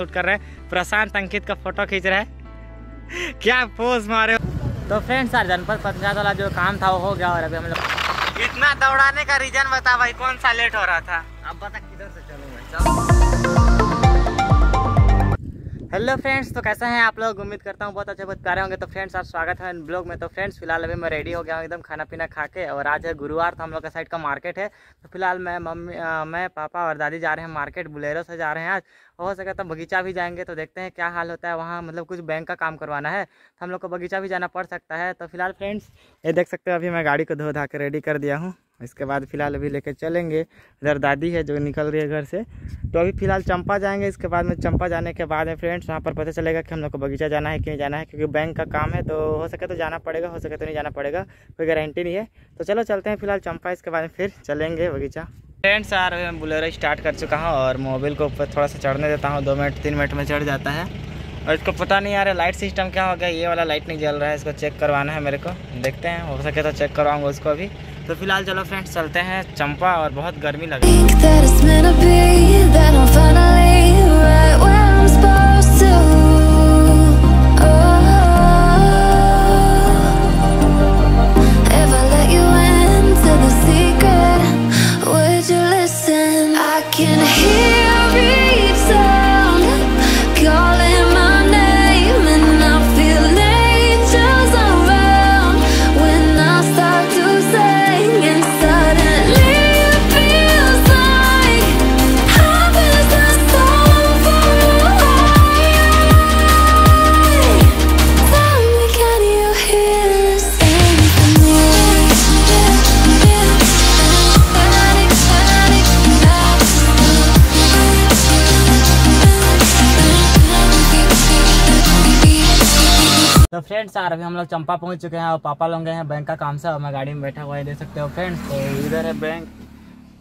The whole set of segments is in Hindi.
शूट कर रहे हैं। प्रशांत अंकित का फ़ोटो खींच रहे हैं। क्या पोज मारे तो फ्रेंड्स यार जनपद पंचायत वाला जो काम था वो हो गया और अभी हम लोग इतना दौड़ाने का रीजन बता भाई कौन सा लेट हो रहा था? अब बता किधर से चलूँगा हेलो फ्रेंड्स तो कैसे हैं आप लोग? उम्मीद करता हूँ बहुत अच्छे बहुत प्यारे होंगे। तो फ्रेंड्स आप स्वागत है ब्लॉग में। तो फ्रेंड्स, फ़िलहाल अभी मैं रेडी हो गया हूँ एकदम खाना पीना खा के और आज है गुरुवार तो हम लोग का साइड का मार्केट है। तो फ़िलहाल मैं मम्मी मैं, पापा और दादी जा रहे हैं मार्केट, बुलेरो से जा रहे हैं आज। हो सके तो बगीचा भी जाएँगे तो देखते हैं क्या हाल होता है। वहाँ मतलब कुछ बैंक का काम करवाना है तो हम लोग को बगीचा भी जाना पड़ सकता है। तो फ़िलहाल फ्रेंड्स, ये देख सकते हो, अभी मैं गाड़ी को धो धा के रेडी कर दिया हूँ। इसके बाद फ़िलहाल अभी लेके चलेंगे। इधर दादी है जो निकल रही है घर से। तो अभी फ़िलहाल चंपा जाएँगे, इसके बाद में चंपा जाने के बाद में फ्रेंड्स वहाँ पर पता चलेगा कि हम लोग को बगीचा जाना है कि नहीं जाना है, क्योंकि बैंक का काम है तो हो सके तो जाना पड़ेगा, हो सके तो नहीं जाना पड़ेगा, कोई गारंटी नहीं है। तो चलो चलते हैं फ़िलहाल चंपा, इसके बाद में फिर चलेंगे बगीचा। फ्रेंड्स, यार मैं बुलेरो स्टार्ट कर चुका हूँ और मोबाइल को ऊपर थोड़ा सा चढ़ने देता हूँ, दो मिनट तीन मिनट में चढ़ जाता है। और इसको पता नहीं आ रहा लाइट सिस्टम क्या हो गया, ये वाला लाइट नहीं जल रहा है, इसको चेक करवाना है मेरे को। देखते हैं, हो सके तो चेक करवाऊँगा उसको अभी। तो फ़िलहाल चलो फ्रेंड्स चलते हैं चंपा और बहुत गर्मी लग। रही है तो फ्रेंड्स यार अभी हम लोग चंपा पहुँच चुके हैं और पापा लोग गए हैं बैंक का काम से और मैं गाड़ी में बैठा हुआ है, देख सकते हो फ्रेंड्स तो इधर है बैंक।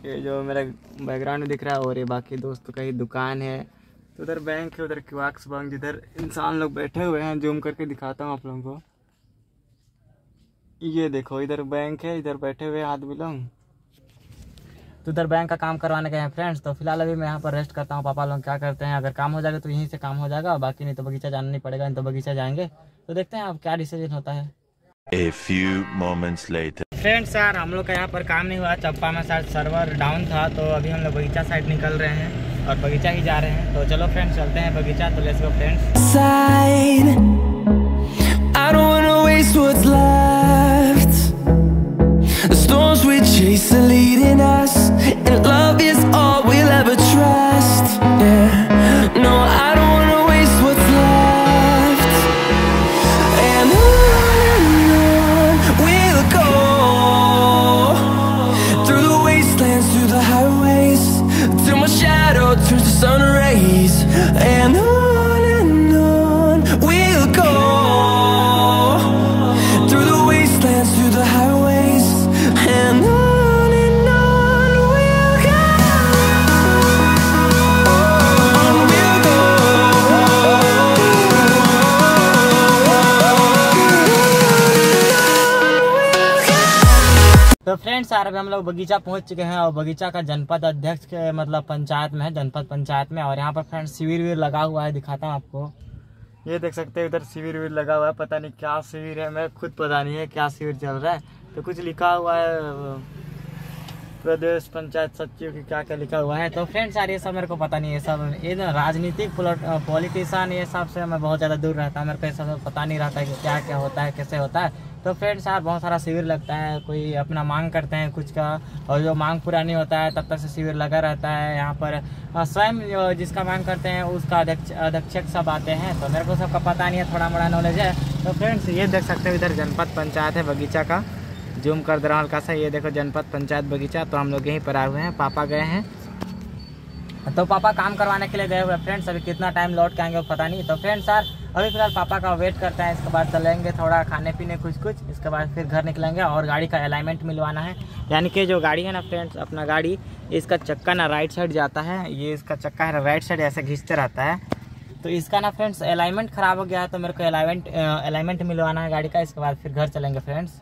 ये जो मेरा बैकग्राउंड दिख रहा है और ये बाकी दोस्तों का ही दुकान है। तो उधर बैंक है, उधर क्वाक्स बैंक जिधर इंसान लोग बैठे हुए हैं जूम करके दिखाता हूँ आप लोगों को। ये देखो, इधर बैंक है, इधर बैठे हुए आदमी लोग। तो उधर बैंक का काम करवाने गए हैं फ्रेंड्स तो फ़िलहाल अभी मैं यहाँ पर रेस्ट करता हूँ पापा लोग क्या करते हैं अगर काम हो जाएगा तो यहीं से काम हो जाएगा बाकी नहीं तो बगीचा जाना नहीं पड़ेगा नहीं तो बगीचा जाएँगे। तो देखते हैं अब क्या डिसीज़न होता है। A few moments later. Friends यार हम लोग का यहाँ पर काम नहीं हुआ चप्पा में शायद सर्वर डाउन था तो अभी हम लोग बगीचा साइड निकल रहे हैं और बगीचा ही जा रहे हैं। तो चलो फ्रेंड्स चलते हैं बगीचा तो let's go friends. The storms we chase are leading us, and friends यार अभी हम लोग बगीचा पहुँच चुके हैं और बगीचा का जनपद अध्यक्ष के मतलब पंचायत में है, जनपद पंचायत में। और यहाँ पर फ्रेंड्स, शिविर विविर लगा हुआ है, दिखाता हूँ आपको। ये देख सकते हैं, इधर शिविर विविर लगा हुआ है, पता नहीं क्या शिविर है, मैं खुद पता नहीं है क्या शिविर चल रहा है। तो कुछ लिखा हुआ है प्रदेश पंचायत सचिव की क्या क्या लिखा हुआ है। तो फ्रेंड्स, यार ये सब मेरे को पता नहीं है सब ये ना राजनीतिक पॉलिटिशियन, ये सबसे मैं बहुत ज़्यादा दूर रहता हूँ, मेरे को ये सब पता नहीं रहता है कि क्या क्या होता है, कैसे होता है। तो फ्रेंड्स यार बहुत सारा शिविर लगता है, कोई अपना मांग करते हैं कुछ का, और जो मांग पूरा नहीं होता है, तब तक से शिविर लगा रहता है यहाँ पर। स्वयं जिसका मांग करते हैं, उसका अध्यक्ष, अध्यक्षक सब आते हैं तो मेरे को सबका पता नहीं है थोड़ा मोड़ा नॉलेज है। तो फ्रेंड्स ये देख सकते हो, इधर जनपद पंचायत है बगीचा का जूम कर दे रहा हूँ हल्का सा, ये देखो जनपद पंचायत बगीचा तो हम लोग यहीं पर आए हुए हैं, पापा गए हैं। तो पापा काम करवाने के लिए गए हुए फ्रेंड्स अभी कितना टाइम लौट के आएँगे पता नहीं। तो फ्रेंड्स यार अभी फ़िलहाल पापा का वेट करते हैं, इसके बाद चलेंगे थोड़ा खाने पीने कुछ कुछ, इसके बाद फिर घर निकलेंगे और गाड़ी का अलाइनमेंट मिलवाना है। यानी कि जो गाड़ी है ना फ्रेंड्स अपना गाड़ी, इसका चक्का ना राइट साइड जाता है, ये इसका चक्का है राइट साइड ऐसे घिंचते रहता है। तो इसका ना फ्रेंड्स अलाइनमेंट खराब हो गया है तो मेरे को अलाइनमेंट अलाइनमेंट मिलवाना है गाड़ी का, इसके बाद फिर घर चलेंगे फ्रेंड्स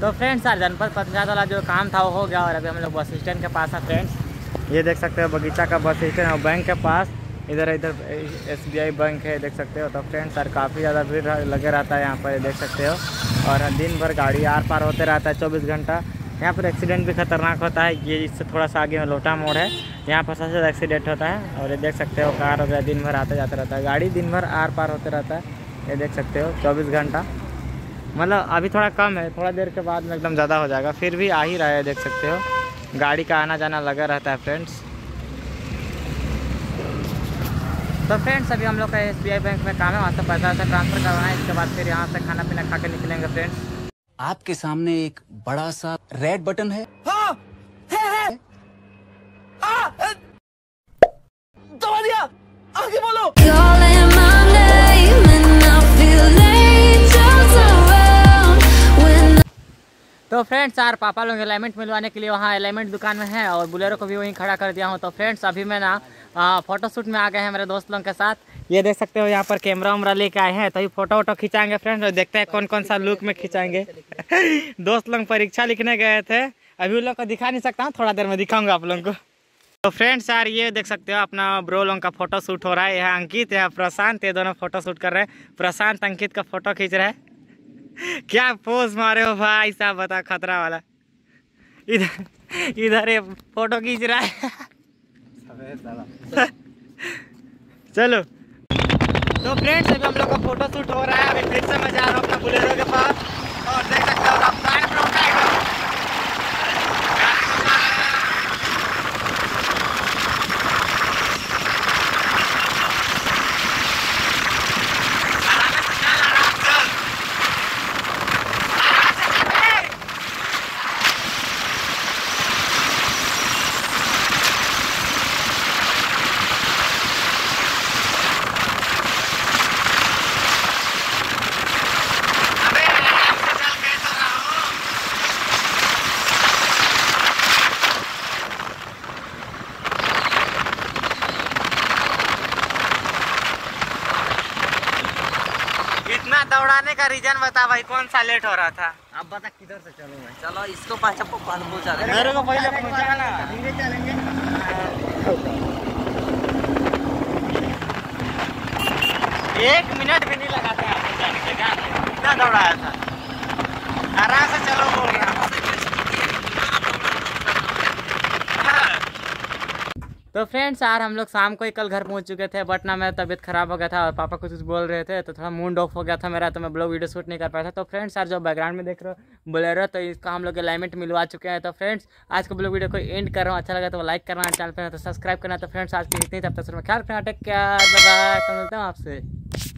तो फ्रेंड्स यार जनपद पंचायत वाला जो काम था, वो हो गया और अभी हम लोग बस स्टैंड के पास है फ्रेंड्स ये देख सकते हो, बगीचा का बस स्टैंड और बैंक के पास। इधर इधर एस बी आई बैंक है, देख सकते हो। तो फ्रेंड्स यार काफ़ी ज़्यादा भीड़ लगे रहता है यहाँ पर देख सकते हो। और दिन भर गाड़ी आर पार होते रहता है, चौबीस घंटा। यहाँ पर एक्सीडेंट भी खतरनाक होता है, ये इससे थोड़ा सा आगे में लोटा मोड़ है। यहाँ पर सबसे ज़्यादा एक्सीडेंट होता है, और ये देख सकते हो, कार वगैरह दिन भर आते जाते रहता है। गाड़ी दिन भर आर पार होते रहता है, ये देख सकते हो, चौबीस घंटा। मतलब अभी थोड़ा कम है, थोड़ा देर के बाद में एकदम ज़्यादा हो जाएगा, फिर भी आ ही रहा है, देख सकते हो। गाड़ी का आना जाना लगा रहता है फ्रेंड्स तो फ्रेंड्स अभी हम लोग का एस बैंक में काम है वहाँ से पैसा वैसा ट्रांसफ़र करवाना है इसके बाद फिर यहाँ से खाना पीना खा के निकलेंगे फ्रेंड्स आपके सामने एक बड़ा सा रेड बटन है। दबा दिया। आगे name तो फ्रेंड्स यार पापा लोग अलाइनमेंट मिलवाने के लिए वहाँ अलाइनमेंट दुकान में है और बुलेरो को भी वहीं खड़ा कर दिया हूँ। तो फ्रेंड्स अभी मैं ना फ़ोटो शूट में आ गए हैं मेरे दोस्त लोग के साथ। ये देख सकते हो यहाँ पर कैमरा वैमरा लेके आए हैं। तो अभी फ़ोटो वोटो खिंचाएँगे फ्रेंड्स और देखते हैं कौन कौन सा लुक में खिंचाएँगे। दोस्त लोग परीक्षा लिखने गए थे। अभी उन लोग को दिखा नहीं सकता हूँ, थोड़ा देर में दिखाऊँगा आप लोगों को। तो फ्रेंड्स यार ये देख सकते हो अपना ब्रो लोग का फ़ोटो शूट हो रहा है। यहाँ अंकित है प्रशांत, ये दोनों फ़ोटो शूट कर रहे हैं। प्रशांत, अंकित का फ़ोटो खींच रहा है। क्या पोज मारे हो भाई साहब, बता खतरा वाला। इधर इधर ये फ़ोटो खींच रहा है। चलो। तो फ्रेंड्स अभी हम लोग का फ़ोटो शूट हो रहा है, अभी फिर से मैं जा रहा हूँ अपना बुलेरो के पास। और देख सकते हो आप फ्रंट फ्रंट का एकदम इतना दौड़ाने का रीजन बता भाई कौन सा लेट हो रहा था? अब बता किधर से चलो मैं चलो इसको पास पहुँचा मेरे को पहले चलेंगे। एक मिनट भी नहीं लगा था यहाँ पे जाने के जान लो। इतना दौड़ाया था। आराम से चलो बोल रहा तो फ्रेंड्स यार, हम लोग शाम को ही कल घर पहुँच चुके थे बट ना मेरा तबीयत खराब हो गया था और पापा कुछ कुछ बोल रहे थे तो थोड़ा मूड ऑफ़ हो गया था मेरा तो मैं ब्लॉग वीडियो शूट नहीं कर पाया था। तो फ्रेंड्स यार, जो बैकग्राउंड में देख रहे हो, बोलेरो तो इसका हम लोग अलाइनमेंट मिलवा चुके हैं। तो फ्रेंड्स आज का ब्लॉग वीडियो को एंड कर रहा हूँ। अच्छा लगा तो लाइक करना चैनल पर तो सब्सक्राइब करना। तो फ्रेंड्स आज की इतनी तब तक ख्याल रखना। टेक केयर बाय मिलता हूँ आपसे।